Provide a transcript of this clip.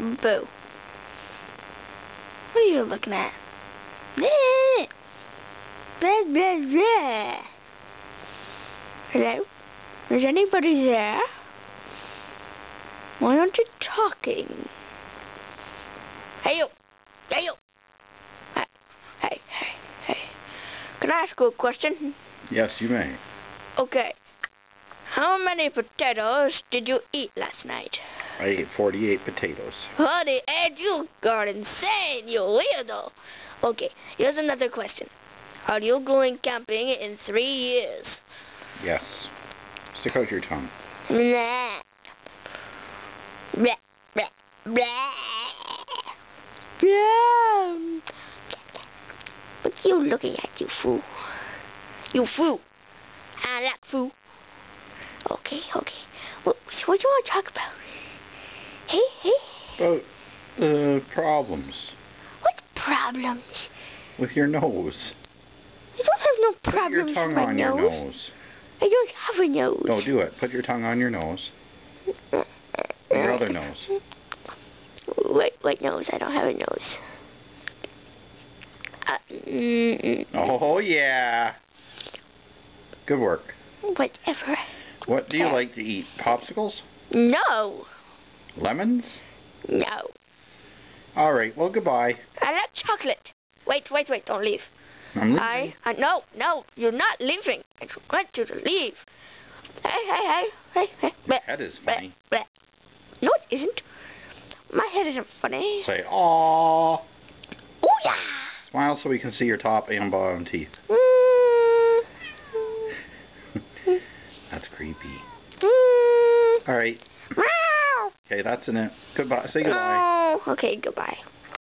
Boo. What are you looking at? Blah, blah, blah. Hello? Is anybody there? Why aren't you talking? Hey you! Hey you! Hey, hey, hey, hey. Can I ask you a question? Yes, you may. Okay. How many potatoes did you eat last night? I ate 48 potatoes. Honey, and you got insane, you weirdo. Okay, here's another question. Are you going camping in three years? Yes. Stick out your tongue. Blah. Blah, blah, blah. Blah. What you looking at, you fool? You fool. I like fool. Okay, okay. What, what do you want to talk about? Hey, hey. About the problems What problems? with your nose. I don't have no problems your tongue with my on nose. your nose. I don't have a nose. No, do it. Put your tongue on your nose. Your other nose. What, what nose? I don't have a nose. Uh, mm, mm, Oh, yeah. Good work. whatever. What do you like to eat? Popsicles? No, Lemons? no. All right. Well, goodbye. I like chocolate. Wait, wait, wait, don't leave. I'm leaving. I, I, no, no, you're not leaving. I want you to leave. Hey, hey, hey, hey, hey. Your Bleh, head is bleh, funny. bleh. No, it isn't. My head isn't funny. Say, aww. Oh, yeah. Smile so we can see your top and bottom teeth. Mm. That's creepy. Mm. All right. Okay, that's in it. Goodbye. Say goodbye. No. Okay, goodbye.